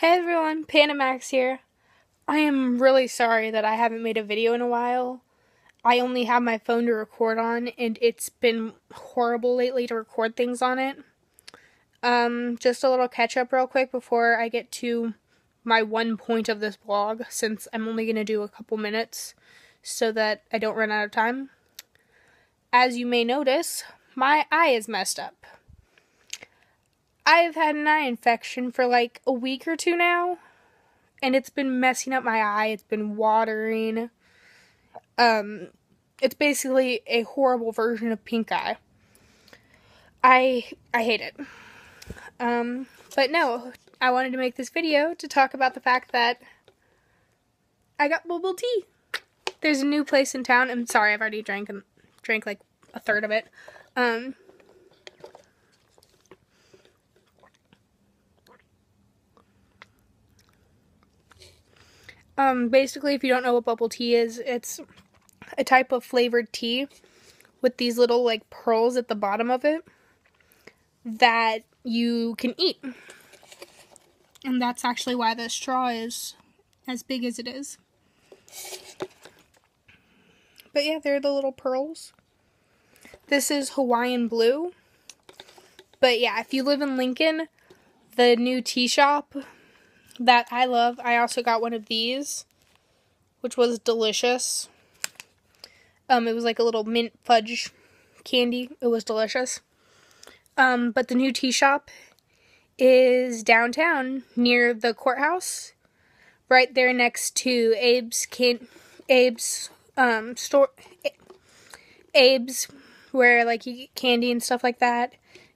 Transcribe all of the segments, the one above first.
Hey everyone, Panda Max here. I am really sorry that I haven't made a video in a while. I only have my phone to record on, and it's been horrible lately to record things on it. Um, just a little catch up real quick before I get to my one point of this vlog, since I'm only going to do a couple minutes so that I don't run out of time. As you may notice, my eye is messed up. I've had an eye infection for like a week or two now, and it's been messing up my eye. It's been watering. Um, it's basically a horrible version of pink eye. I I hate it. Um, but no, I wanted to make this video to talk about the fact that I got bubble tea. There's a new place in town. I'm sorry, I've already drank and drank like a third of it. Um, Um, basically, if you don't know what bubble tea is, it's a type of flavored tea with these little like pearls at the bottom of it that you can eat. And that's actually why the straw is as big as it is. But yeah, they're the little pearls. This is Hawaiian blue. But yeah, if you live in Lincoln, the new tea shop that I love. I also got one of these, which was delicious. Um, it was like a little mint fudge candy. It was delicious. Um, but the new tea shop is downtown near the courthouse, right there next to Abe's can Abe's um store Abe's where like you get candy and stuff like that,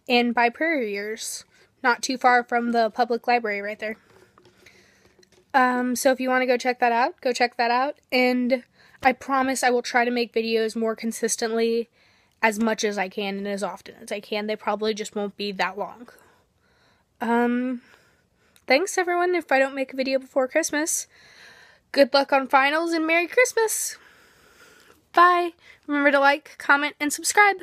and by Prairie Years, not too far from the public library right there. Um, so if you want to go check that out, go check that out. And I promise I will try to make videos more consistently as much as I can and as often as I can. They probably just won't be that long. Um, thanks everyone if I don't make a video before Christmas. Good luck on finals and Merry Christmas. Bye. Remember to like, comment, and subscribe.